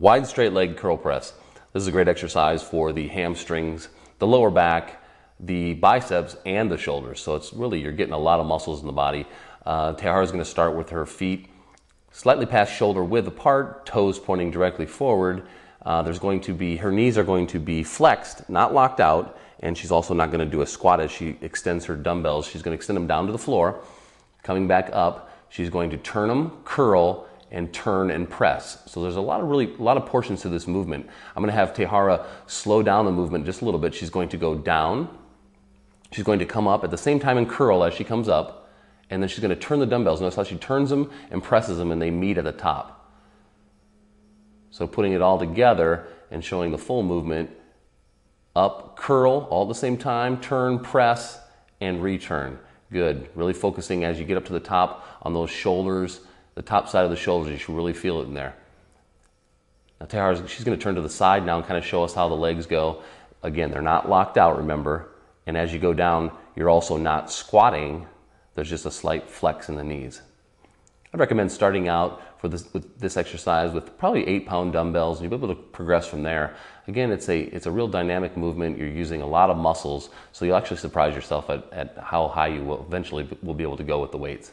Wide straight leg curl press. This is a great exercise for the hamstrings, the lower back, the biceps, and the shoulders. So it's really, you're getting a lot of muscles in the body. Uh, is going to start with her feet slightly past shoulder width apart, toes pointing directly forward. Uh, there's going to be, her knees are going to be flexed, not locked out, and she's also not going to do a squat as she extends her dumbbells. She's going to extend them down to the floor, coming back up. She's going to turn them, curl, and turn and press. So there's a lot of really a lot of portions to this movement. I'm going to have Tehara slow down the movement just a little bit. She's going to go down. She's going to come up at the same time and curl as she comes up, and then she's going to turn the dumbbells. Notice how she turns them and presses them, and they meet at the top. So putting it all together and showing the full movement up, curl all at the same time, turn, press, and return. Good. Really focusing as you get up to the top on those shoulders, the top side of the shoulders. You should really feel it in there. Now, Tehara, she's going to turn to the side now and kind of show us how the legs go. Again, they're not locked out, remember. And as you go down, you're also not squatting. There's just a slight flex in the knees. I'd recommend starting out for this, with this exercise with probably eight pound dumbbells and you'll be able to progress from there. Again, it's a, it's a real dynamic movement. You're using a lot of muscles, so you'll actually surprise yourself at, at how high you will eventually will be able to go with the weights.